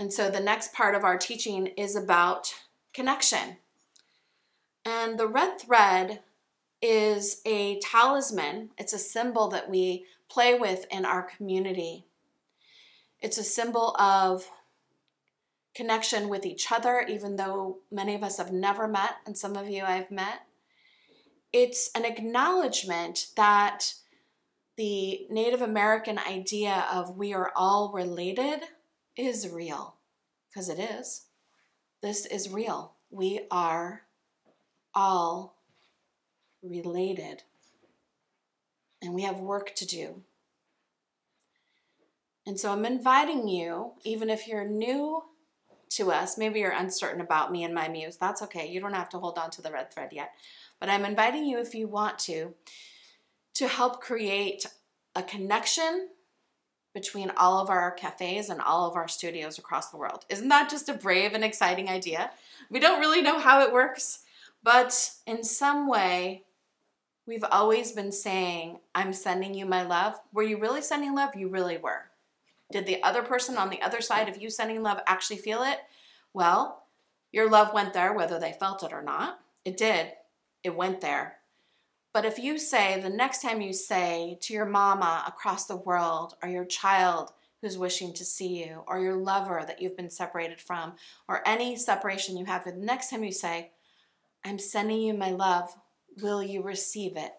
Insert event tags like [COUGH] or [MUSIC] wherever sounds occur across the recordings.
And so the next part of our teaching is about connection. And the red thread is a talisman, it's a symbol that we play with in our community. It's a symbol of connection with each other, even though many of us have never met, and some of you I've met. It's an acknowledgement that the Native American idea of we are all related is real, because it is. This is real. We are all related, and we have work to do. And so I'm inviting you, even if you're new to us, maybe you're uncertain about me and my muse, that's okay. You don't have to hold on to the red thread yet. But I'm inviting you, if you want to, to help create a connection between all of our cafes and all of our studios across the world. Isn't that just a brave and exciting idea? We don't really know how it works, but in some way, we've always been saying, I'm sending you my love. Were you really sending love? You really were. Did the other person on the other side of you sending love actually feel it? Well, your love went there whether they felt it or not. It did. It went there. But if you say, the next time you say to your mama across the world, or your child who's wishing to see you, or your lover that you've been separated from, or any separation you have, the next time you say, I'm sending you my love, will you receive it?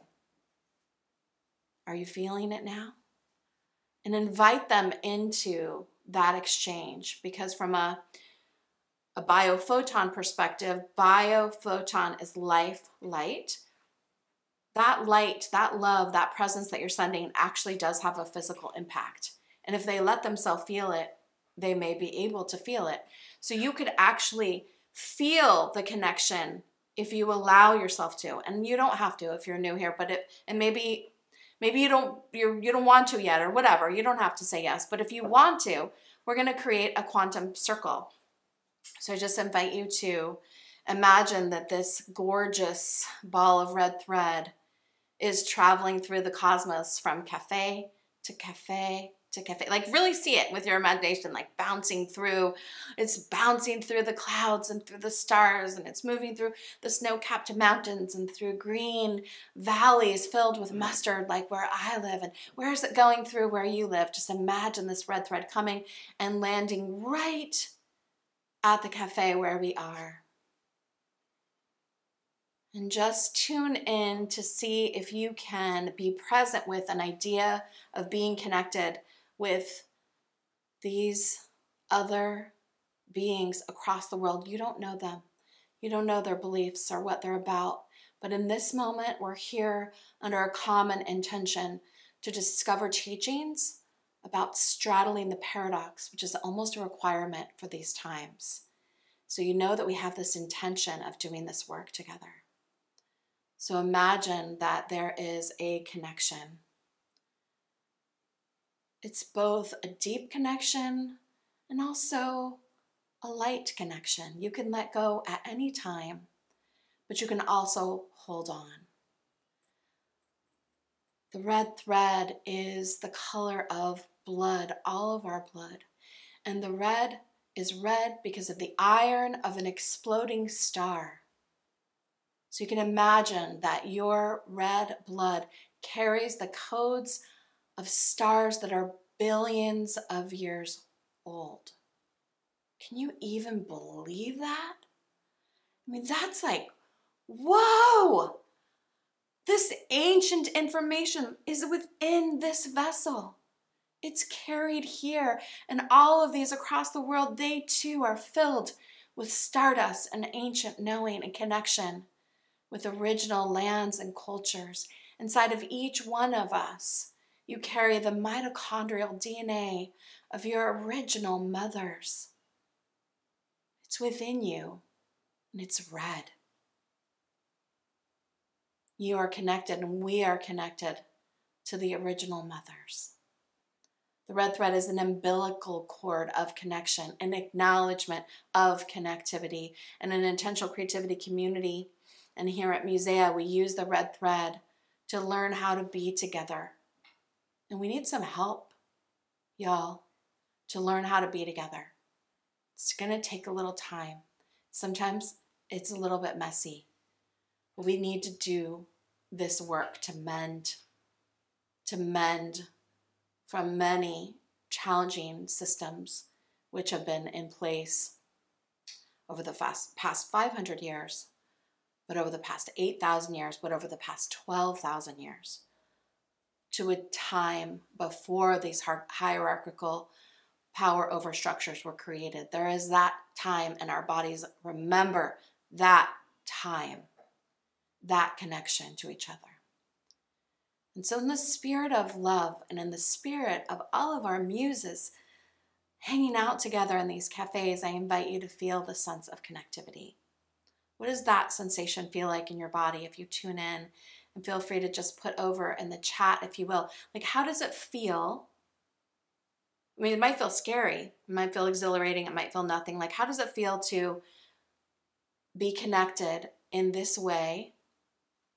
Are you feeling it now? and invite them into that exchange because from a a biophoton perspective, biophoton is life light. That light, that love, that presence that you're sending actually does have a physical impact. And if they let themselves feel it, they may be able to feel it. So you could actually feel the connection if you allow yourself to. And you don't have to if you're new here, but it and maybe Maybe you don't you you don't want to yet or whatever. You don't have to say yes, but if you want to, we're going to create a quantum circle. So I just invite you to imagine that this gorgeous ball of red thread is traveling through the cosmos from cafe to cafe to cafe. Like really see it with your imagination, like bouncing through. It's bouncing through the clouds and through the stars, and it's moving through the snow-capped mountains and through green valleys filled with mustard, like where I live. And where is it going through where you live? Just imagine this red thread coming and landing right at the cafe where we are. And just tune in to see if you can be present with an idea of being connected with these other beings across the world. You don't know them. You don't know their beliefs or what they're about. But in this moment, we're here under a common intention to discover teachings about straddling the paradox, which is almost a requirement for these times. So you know that we have this intention of doing this work together. So imagine that there is a connection it's both a deep connection and also a light connection. You can let go at any time, but you can also hold on. The red thread is the color of blood, all of our blood. And the red is red because of the iron of an exploding star. So you can imagine that your red blood carries the codes of stars that are billions of years old. Can you even believe that? I mean, that's like, whoa! This ancient information is within this vessel. It's carried here, and all of these across the world, they too are filled with stardust and ancient knowing and connection with original lands and cultures inside of each one of us you carry the mitochondrial DNA of your original mothers. It's within you, and it's red. You are connected, and we are connected to the original mothers. The red thread is an umbilical cord of connection, an acknowledgement of connectivity, and an intentional creativity community. And here at Musea, we use the red thread to learn how to be together and we need some help, y'all, to learn how to be together. It's going to take a little time. Sometimes it's a little bit messy. But we need to do this work to mend, to mend from many challenging systems which have been in place over the past 500 years, but over the past 8,000 years, but over the past 12,000 years, to a time before these hierarchical power over structures were created. There is that time, and our bodies remember that time, that connection to each other. And so, in the spirit of love and in the spirit of all of our muses hanging out together in these cafes, I invite you to feel the sense of connectivity. What does that sensation feel like in your body if you tune in? And feel free to just put over in the chat, if you will. Like, how does it feel? I mean, it might feel scary, it might feel exhilarating, it might feel nothing. Like, how does it feel to be connected in this way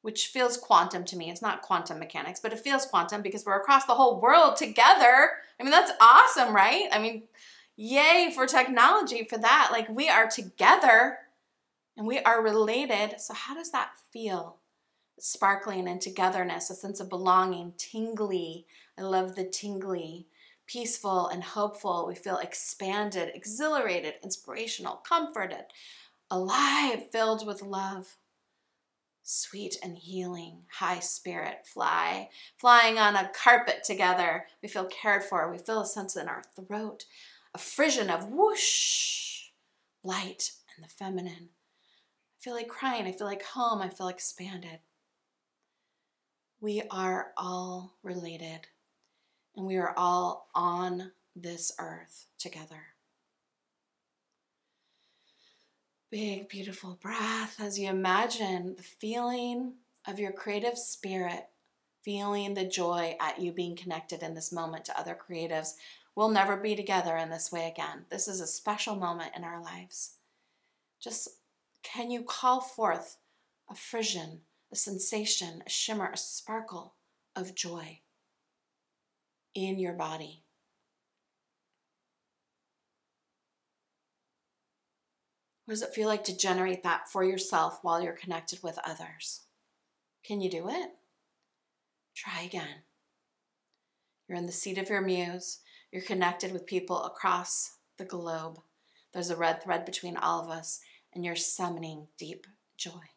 which feels quantum to me. It's not quantum mechanics, but it feels quantum because we're across the whole world together. I mean, that's awesome, right? I mean, yay for technology for that. Like, we are together and we are related. So, how does that feel? Sparkling and togetherness, a sense of belonging, tingly. I love the tingly. Peaceful and hopeful. We feel expanded, exhilarated, inspirational, comforted, alive, filled with love sweet and healing, high spirit fly, flying on a carpet together. We feel cared for. We feel a sense in our throat, a frisson of whoosh, light and the feminine. I feel like crying. I feel like home. I feel expanded. We are all related and we are all on this earth together. big, beautiful breath as you imagine the feeling of your creative spirit, feeling the joy at you being connected in this moment to other creatives. We'll never be together in this way again. This is a special moment in our lives. Just can you call forth a frisson, a sensation, a shimmer, a sparkle of joy in your body? What does it feel like to generate that for yourself while you're connected with others? Can you do it? Try again. You're in the seat of your muse. You're connected with people across the globe. There's a red thread between all of us, and you're summoning deep joy.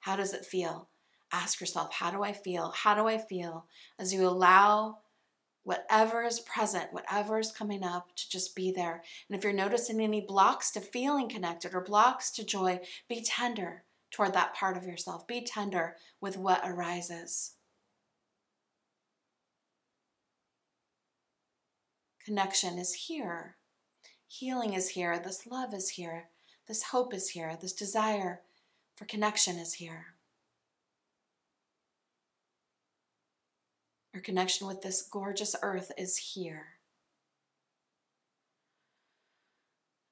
How does it feel? Ask yourself, how do I feel? How do I feel as you allow whatever is present, whatever is coming up, to just be there. And if you're noticing any blocks to feeling connected or blocks to joy, be tender toward that part of yourself. Be tender with what arises. Connection is here. Healing is here. This love is here. This hope is here. This desire for connection is here. Your connection with this gorgeous earth is here.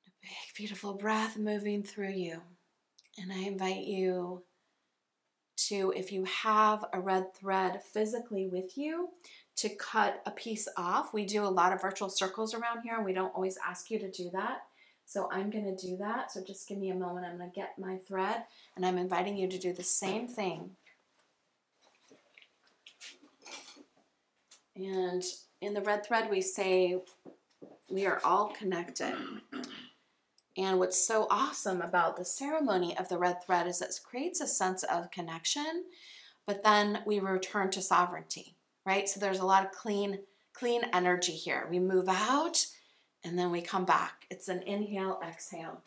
A big, beautiful breath moving through you. And I invite you to, if you have a red thread physically with you, to cut a piece off. We do a lot of virtual circles around here, and we don't always ask you to do that. So I'm going to do that. So just give me a moment. I'm going to get my thread, and I'm inviting you to do the same thing And in the red thread, we say we are all connected. And what's so awesome about the ceremony of the red thread is it creates a sense of connection, but then we return to sovereignty, right? So there's a lot of clean, clean energy here. We move out and then we come back. It's an inhale, exhale.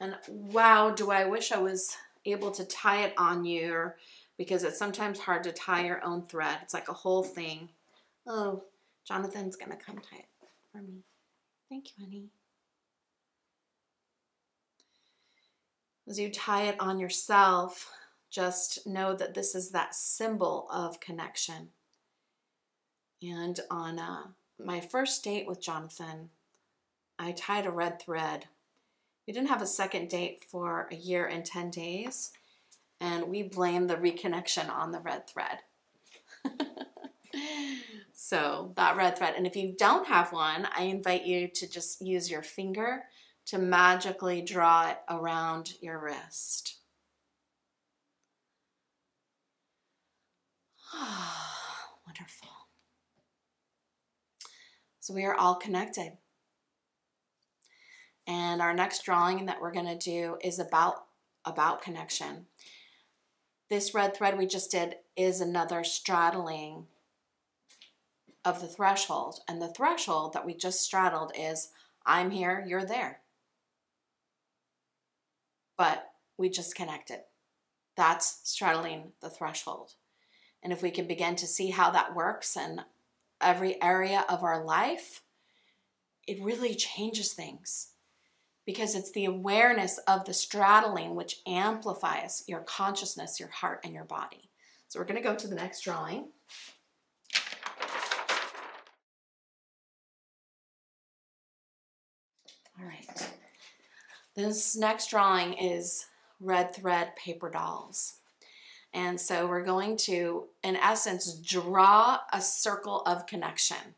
And wow, do I wish I was able to tie it on you because it's sometimes hard to tie your own thread. It's like a whole thing. Oh, Jonathan's to come tie it for me. Thank you, honey. As you tie it on yourself, just know that this is that symbol of connection. And on uh, my first date with Jonathan, I tied a red thread. We didn't have a second date for a year and 10 days and we blame the reconnection on the red thread. [LAUGHS] so that red thread. And if you don't have one, I invite you to just use your finger to magically draw it around your wrist. [SIGHS] Wonderful. So we are all connected. And our next drawing that we're going to do is about about connection. This red thread we just did is another straddling of the threshold. And the threshold that we just straddled is I'm here, you're there. But we just connected. That's straddling the threshold. And if we can begin to see how that works in every area of our life, it really changes things because it's the awareness of the straddling which amplifies your consciousness, your heart, and your body. So we're going to go to the next drawing. All right. This next drawing is red thread paper dolls. And so we're going to, in essence, draw a circle of connection.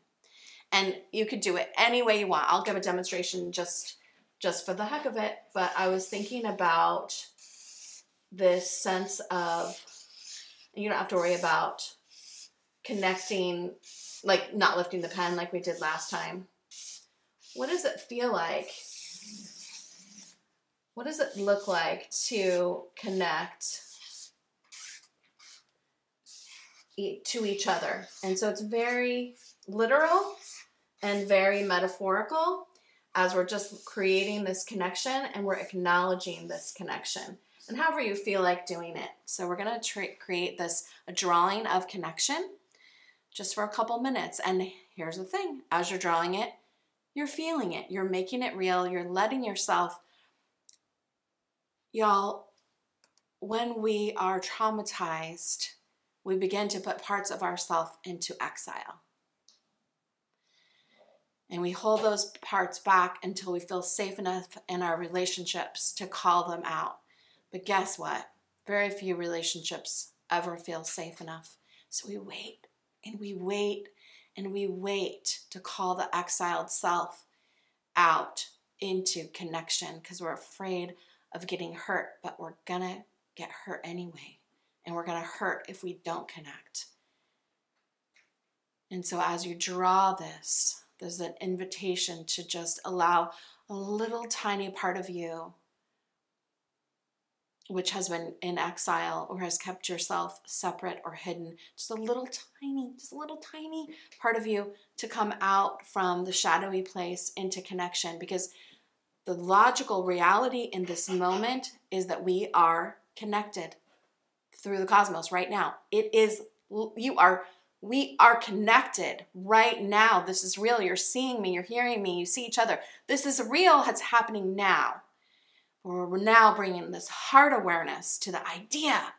And you could do it any way you want. I'll give a demonstration just just for the heck of it, but I was thinking about this sense of you don't have to worry about connecting, like not lifting the pen like we did last time. What does it feel like? What does it look like to connect to each other? And so it's very literal and very metaphorical as we're just creating this connection and we're acknowledging this connection and however you feel like doing it. So we're going to create this drawing of connection just for a couple minutes. And here's the thing, as you're drawing it, you're feeling it. You're making it real. You're letting yourself Y'all, when we are traumatized, we begin to put parts of ourself into exile. And we hold those parts back until we feel safe enough in our relationships to call them out. But guess what? Very few relationships ever feel safe enough. So we wait and we wait and we wait to call the exiled self out into connection because we're afraid of getting hurt, but we're gonna get hurt anyway. And we're gonna hurt if we don't connect. And so as you draw this, there's an invitation to just allow a little tiny part of you which has been in exile or has kept yourself separate or hidden, just a little tiny, just a little tiny part of you to come out from the shadowy place into connection because the logical reality in this moment is that we are connected through the cosmos right now. It is, you are we are connected right now. This is real. You're seeing me, you're hearing me, you see each other. This is real. It's happening now. We're now bringing this heart awareness to the idea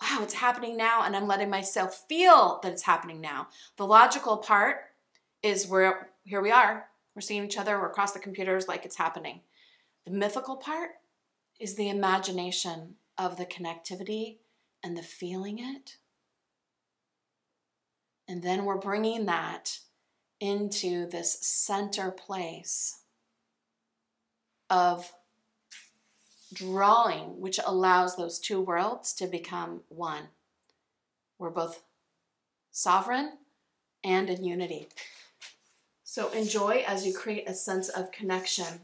wow, it's happening now, and I'm letting myself feel that it's happening now. The logical part is where here we are. We're seeing each other, we're across the computers like it's happening. The mythical part is the imagination of the connectivity and the feeling it and then we're bringing that into this center place of drawing, which allows those two worlds to become one. We're both sovereign and in unity. So enjoy as you create a sense of connection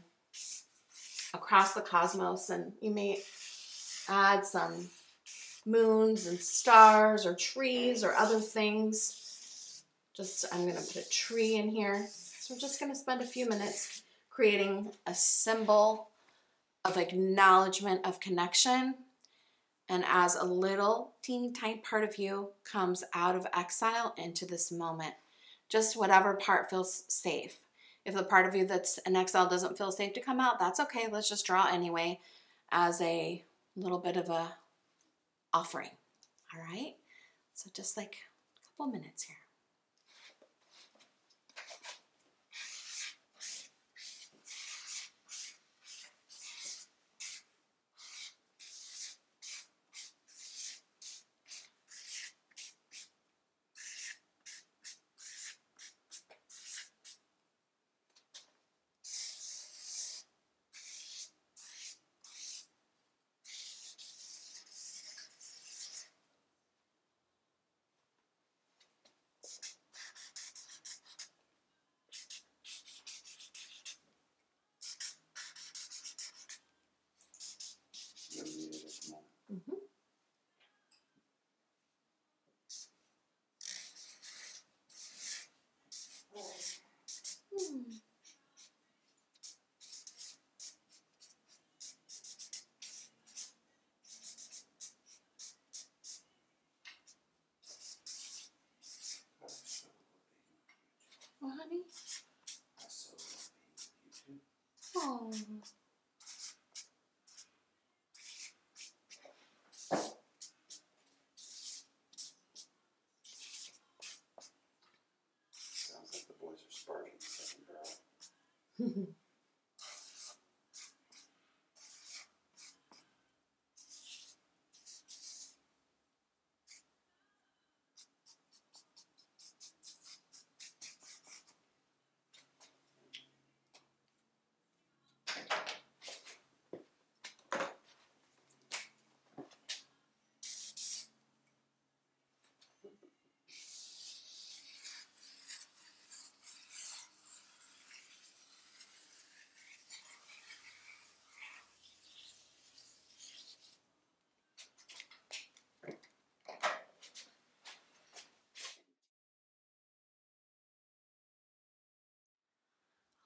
across the cosmos, and you may add some moons and stars or trees or other things just, I'm gonna put a tree in here. So we're just gonna spend a few minutes creating a symbol of acknowledgement of connection. And as a little teeny tiny part of you comes out of exile into this moment, just whatever part feels safe. If the part of you that's in exile doesn't feel safe to come out, that's okay. Let's just draw anyway as a little bit of a offering. All right? So just like a couple minutes here.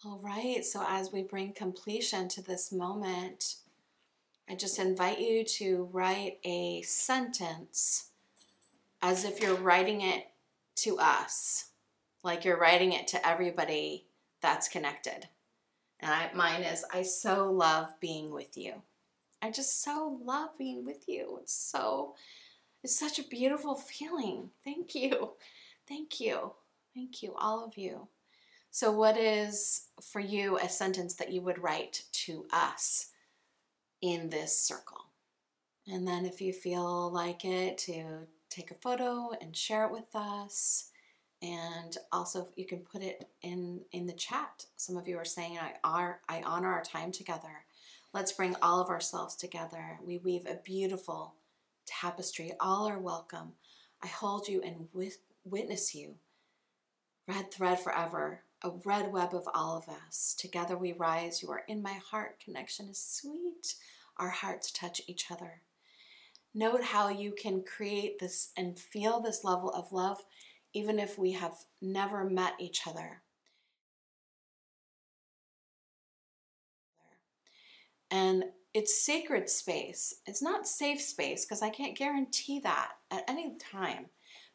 All right, so as we bring completion to this moment, I just invite you to write a sentence as if you're writing it to us, like you're writing it to everybody that's connected. And I, mine is I so love being with you. I just so love being with you. It's so, it's such a beautiful feeling. Thank you. Thank you. Thank you, all of you. So, what is for you a sentence that you would write to us in this circle? And then, if you feel like it, to take a photo and share it with us. And also, you can put it in in the chat. Some of you are saying, "I are I honor our time together. Let's bring all of ourselves together. We weave a beautiful tapestry. All are welcome. I hold you and witness you. Red thread forever a red web of all of us. Together we rise. You are in my heart. Connection is sweet. Our hearts touch each other. Note how you can create this and feel this level of love even if we have never met each other. And it's sacred space. It's not safe space because I can't guarantee that at any time,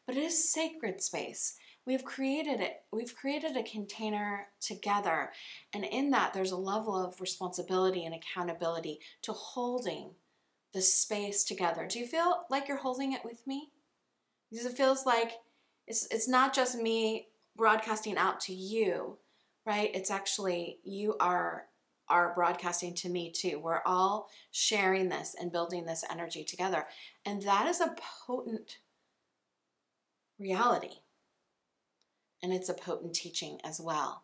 but it is sacred space we've created it we've created a container together and in that there's a level of responsibility and accountability to holding the space together. Do you feel like you're holding it with me? Because it feels like it's it's not just me broadcasting out to you right? It's actually you are are broadcasting to me too. We're all sharing this and building this energy together. And that is a potent reality and it's a potent teaching as well.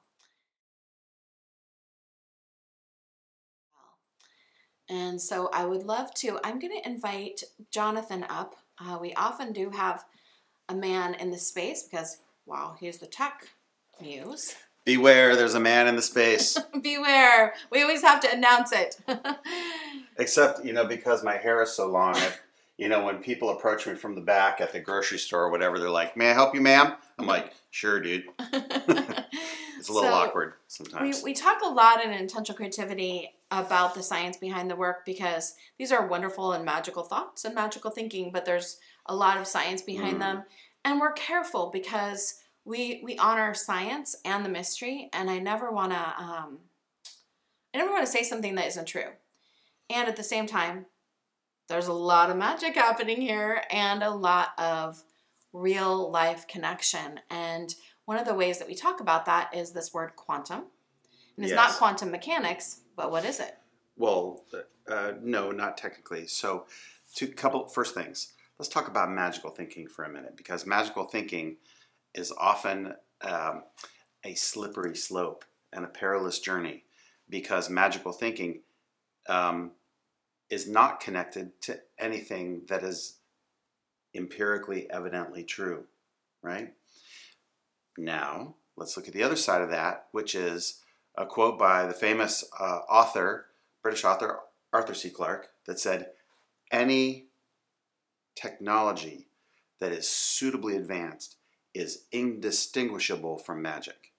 And so I would love to, I'm going to invite Jonathan up. Uh, we often do have a man in the space because, wow, he's the tech muse. Beware, there's a man in the space. [LAUGHS] Beware. We always have to announce it. [LAUGHS] Except, you know, because my hair is so long, you know, when people approach me from the back at the grocery store or whatever, they're like, "May I help you, ma'am?" I'm like, "Sure, dude." [LAUGHS] it's a little so awkward sometimes. We, we talk a lot in intentional creativity about the science behind the work because these are wonderful and magical thoughts and magical thinking, but there's a lot of science behind mm. them, and we're careful because we we honor science and the mystery, and I never want to um, I never want to say something that isn't true, and at the same time there's a lot of magic happening here and a lot of real life connection. And one of the ways that we talk about that is this word quantum. And it's yes. not quantum mechanics, but what is it? Well, uh, no, not technically. So, two couple first things. Let's talk about magical thinking for a minute because magical thinking is often um, a slippery slope and a perilous journey because magical thinking um, is not connected to anything that is empirically evidently true, right? Now, let's look at the other side of that, which is a quote by the famous uh, author, British author Arthur C. Clarke, that said, Any technology that is suitably advanced is indistinguishable from magic.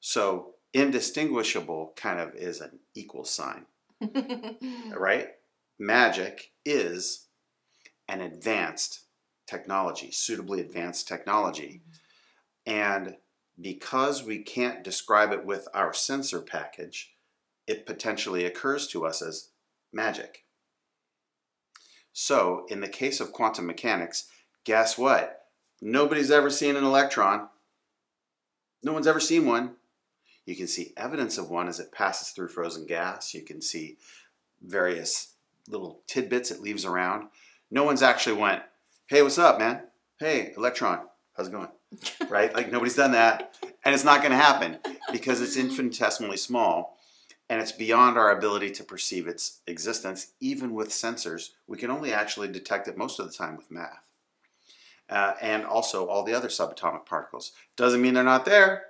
So, indistinguishable kind of is an equal sign. [LAUGHS] right? Magic is an advanced technology, suitably advanced technology. Mm-hmm. And because we can't describe it with our sensor package, it potentially occurs to us as magic. So, in the case of quantum mechanics, guess what? Nobody's ever seen an electron. No one's ever seen one. You can see evidence of one as it passes through frozen gas. You can see various little tidbits it leaves around. No one's actually went, hey, what's up, man? Hey, electron, how's it going? [LAUGHS] right? Like nobody's done that. And it's not going to happen because it's infinitesimally small and it's beyond our ability to perceive its existence. Even with sensors, we can only actually detect it most of the time with math. Uh, and also all the other subatomic particles. Doesn't mean they're not there.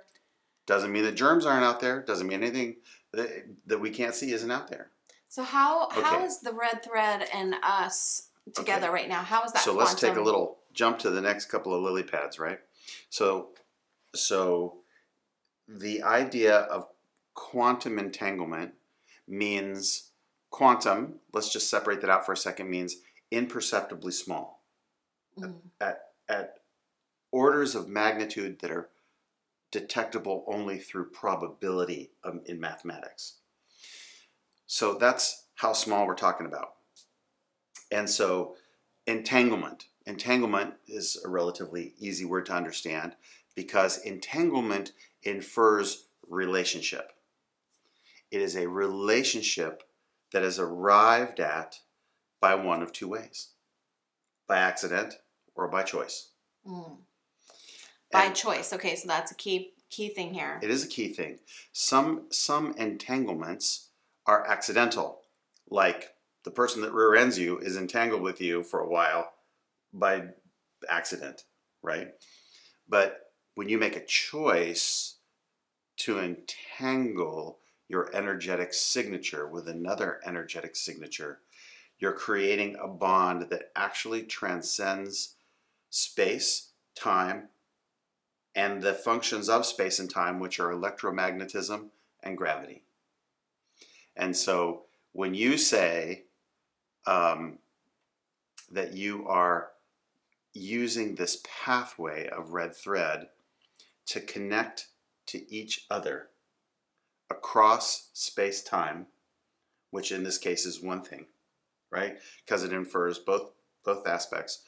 Doesn't mean that germs aren't out there. Doesn't mean anything that, that we can't see isn't out there. So how okay. how is the red thread and us together okay. right now? How is that? So quantum? let's take a little jump to the next couple of lily pads, right? So so the idea of quantum entanglement means quantum, let's just separate that out for a second, means imperceptibly small. Mm. At, at orders of magnitude that are detectable only through probability um, in mathematics. So that's how small we're talking about. And so entanglement. Entanglement is a relatively easy word to understand because entanglement infers relationship. It is a relationship that is arrived at by one of two ways by accident or by choice. Mm. By And choice. Okay, so that's a key key thing here. it is a key thing. Some some entanglements are accidental, like the person that rear ends you is entangled with you for a while by accident, right? But when you make a choice to entangle your energetic signature with another energetic signature, you're creating a bond that actually transcends space, time, and the functions of space and time, which are electromagnetism and gravity. And so when you say um, that you are using this pathway of red thread to connect to each other across space time, which in this case is one thing, right? Because it infers both both aspects.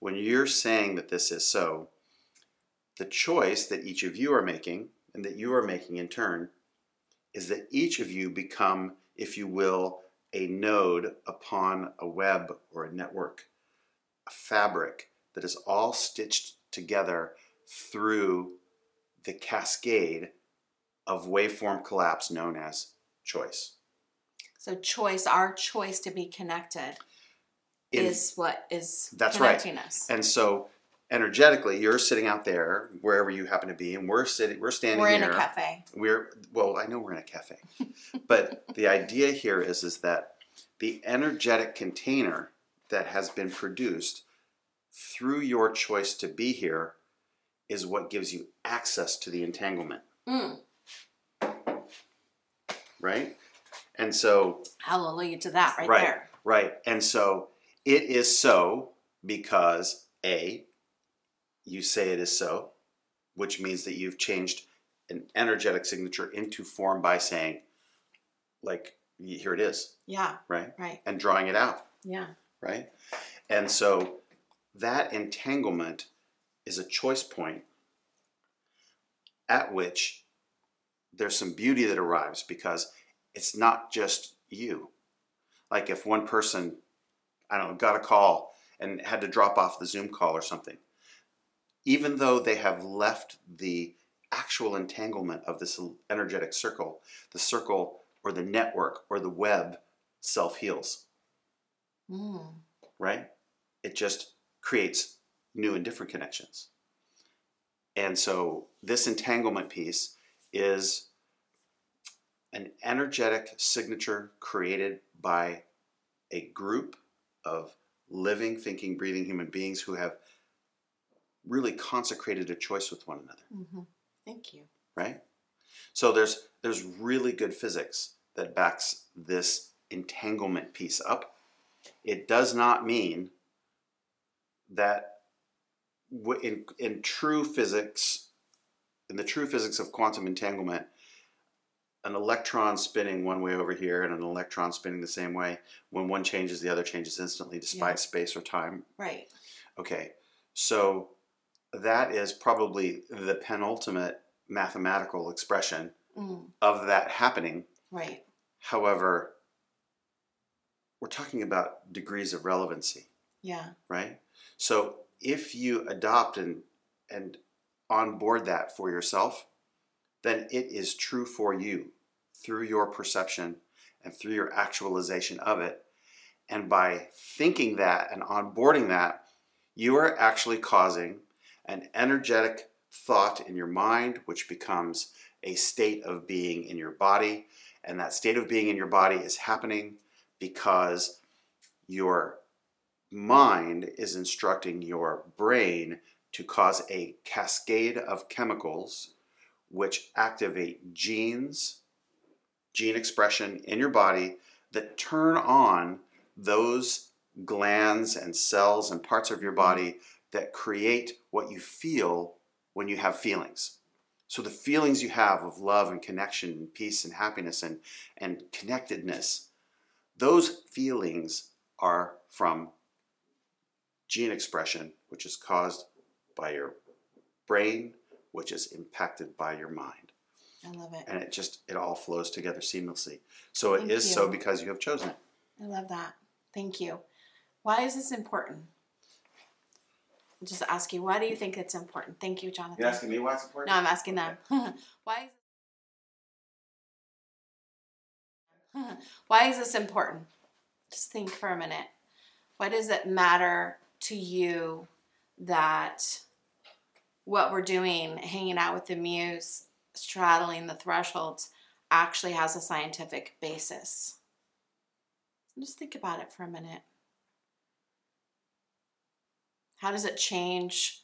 When you're saying that this is so, the choice that each of you are making and that you are making in turn is that each of you become, if you will, a node upon a web or a network, a fabric that is all stitched together through the cascade of waveform collapse known as choice. So choice, our choice to be connected In- is what is That's right. connecting us. And so energetically, you're sitting out there wherever you happen to be, and we're sitting, we're standing We're in here. a cafe. We're well, I know we're in a cafe, [LAUGHS] but the idea here is is that the energetic container that has been produced through your choice to be here is what gives you access to the entanglement, Mm. right? And so Hallelujah to that right, Right. there. Right. And so it is so because A, you say it is so, which means that you've changed an energetic signature into form by saying, like, here it is, Yeah, right? right. And drawing it out, Yeah. right? And so that entanglement is a choice point at which there's some beauty that arrives because it's not just you. Like if one person, I don't know, got a call and had to drop off the Zoom call or something, even though they have left the actual entanglement of this energetic circle, the circle or the network or the web self heals Mm. right? It just creates new and different connections. And so this entanglement piece is an energetic signature created by a group of living, thinking, breathing human beings who have really consecrated a choice with one another, hmm Thank you. right? So there's there's really good physics that backs this entanglement piece up. It does not mean that in, in true physics, in the true physics of quantum entanglement, an electron spinning one way over here and an electron spinning the same way, when one changes, the other changes instantly despite Yeah. space or time. Right. Okay, so that is probably the penultimate mathematical expression Mm. of that happening. Right. However, we're talking about degrees of relevancy, Yeah. right? So if you adopt and and onboard that for yourself, then it is true for you through your perception and through your actualization of it. And by thinking that and onboarding that, you are actually causing an energetic thought in your mind, which becomes a state of being in your body. And that state of being in your body is happening because your mind is instructing your brain to cause a cascade of chemicals which activate genes gene expression in your body that turn on those glands and cells and parts of your body that create what you feel when you have feelings. So the feelings you have of love and connection and peace and happiness and, and connectedness, those feelings are from gene expression, which is caused by your brain, which is impacted by your mind. I love it. And it just, it all flows together seamlessly. So it Thank is so because you have chosen it. I love that. Thank you. Why is this important? Just ask you, why do you think it's important? Thank you, Jonathan. You're asking me why it's important? No, I'm asking them. [LAUGHS] why is [LAUGHS] Why is this important? Just think for a minute. Why does it matter to you that what we're doing, hanging out with the muse, straddling the thresholds, actually has a scientific basis? Just think about it for a minute. How does it change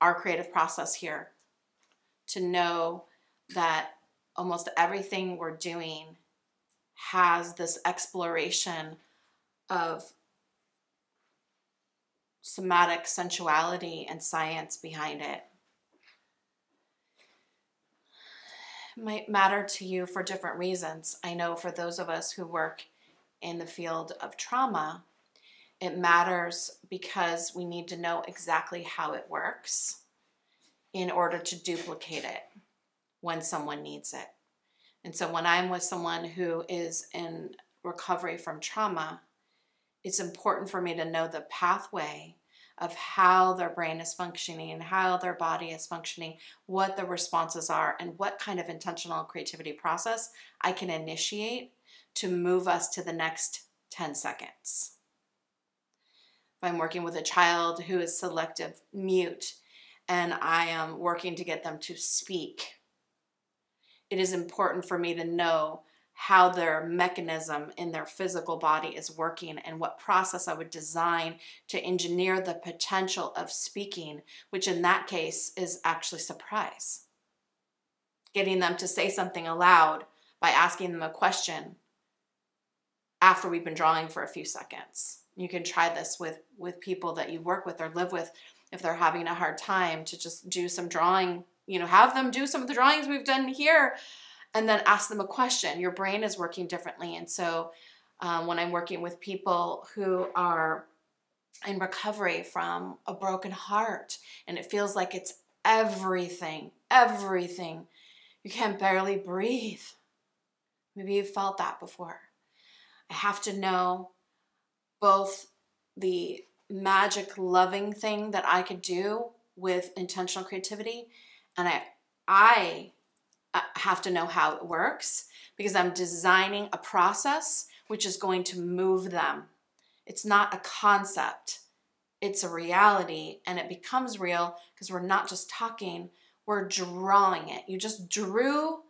our creative process here to know that almost everything we're doing has this exploration of somatic sensuality and science behind it? Might matter to you for different reasons. I know for those of us who work in the field of trauma, it matters because we need to know exactly how it works in order to duplicate it when someone needs it. And so when I'm with someone who is in recovery from trauma, it's important for me to know the pathway of how their brain is functioning how their body is functioning, what the responses are, and what kind of intentional creativity process I can initiate to move us to the next 10 seconds. If I'm working with a child who is selective mute and I am working to get them to speak, it is important for me to know how their mechanism in their physical body is working and what process I would design to engineer the potential of speaking, which in that case is actually surprise. Getting them to say something aloud by asking them a question after we've been drawing for a few seconds. You can try this with, with people that you work with or live with if they're having a hard time to just do some drawing, you know, have them do some of the drawings we've done here and then ask them a question. Your brain is working differently. And so um, when I'm working with people who are in recovery from a broken heart and it feels like it's everything, everything, you can barely breathe. Maybe you've felt that before. I have to know both the magic loving thing that I could do with intentional creativity and I I uh, have to know how it works because I'm designing a process which is going to move them. It's not a concept. It's a reality and it becomes real because we're not just talking, we're drawing it. You just drew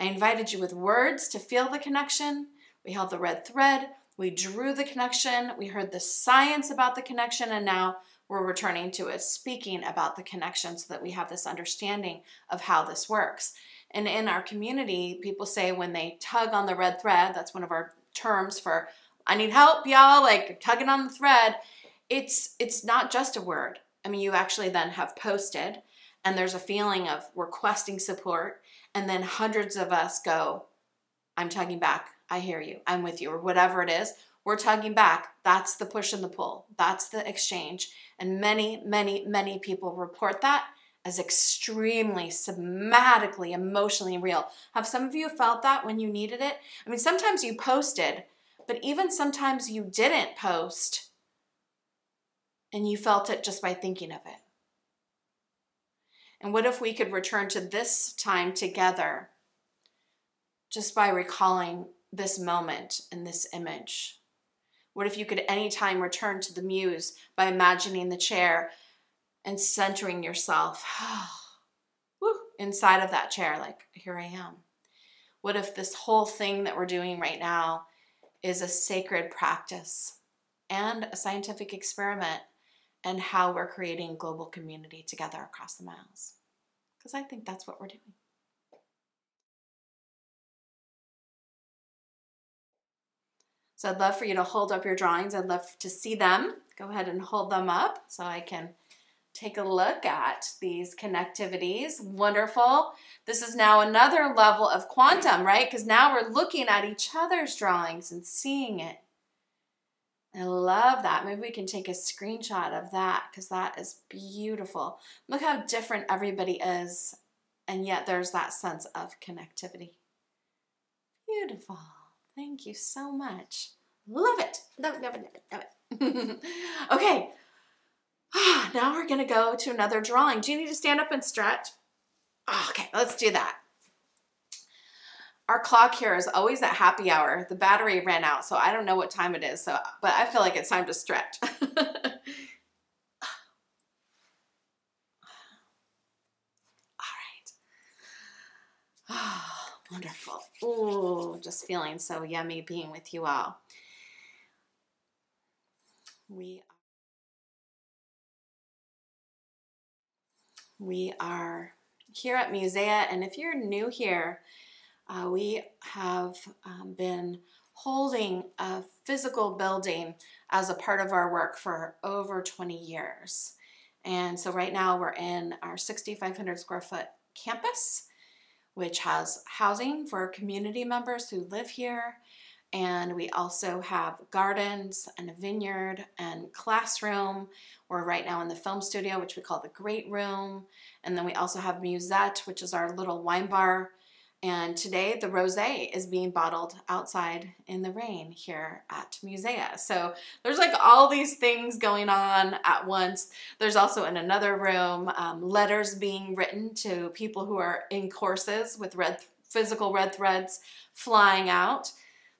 I invited you with words to feel the connection. We held the red thread. We drew the connection. We heard the science about the connection. And now we're returning to it, speaking about the connection so that we have this understanding of how this works. And in our community, people say when they tug on the red thread, that's one of our terms for I need help, y'all, like tugging on the thread. It's it's not just a word. I mean, you actually then have posted and there's a feeling of requesting support and then hundreds of us go, I'm tugging back. I hear you. I'm with you, or whatever it is. We're tugging back. That's the push and the pull. That's the exchange. And many, many, many people report that as extremely somatically, emotionally real. Have some of you felt that when you needed it? I mean, sometimes you posted, but even sometimes you didn't post and you felt it just by thinking of it. And what if we could return to this time together just by recalling this moment and this image? What if you could anytime return to the muse by imagining the chair and centering yourself [SIGHS] inside of that chair, like, here I am? What if this whole thing that we're doing right now is a sacred practice and a scientific experiment and how we're creating global community together across the miles? Because I think that's what we're doing. So I'd love for you to hold up your drawings. I'd love to see them. Go ahead and hold them up so I can take a look at these connectivities. Wonderful. This is now another level of quantum, right? Because now we're looking at each other's drawings and seeing it. I love that. Maybe we can take a screenshot of that because that is beautiful. Look how different everybody is, and yet there's that sense of connectivity. Beautiful. Thank you so much. Love it. Love it, love it, love it. [LAUGHS] okay, ah, now we're going to go to another drawing. Do you need to stand up and stretch? Ah, okay, let's do that. Our clock here is always at happy hour. The battery ran out, so I don't know what time it is, so but I feel like it's time to stretch. [LAUGHS] All right. Oh, wonderful. Oh, just feeling so yummy being with you all. We we are here at Musea, and if you're new here, uh, we have um, been holding a physical building as a part of our work for over 20 years. And so right now we're in our 6,500 square foot campus, which has housing for community members who live here. And we also have gardens and a vineyard and classroom. We're right now in the film studio, which we call the Great Room. And then we also have Musette, which is our little wine bar and today the rosé is being bottled outside in the rain here at Musea. So there's like all these things going on at once. There's also in another room um, letters being written to people who are in courses with red physical red threads flying out.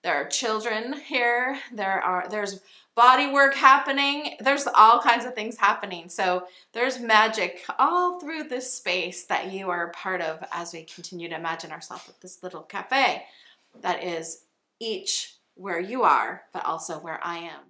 There are children here. There are there's body work happening. There's all kinds of things happening. So there's magic all through this space that you are a part of as we continue to imagine ourselves at this little cafe that is each where you are, but also where I am.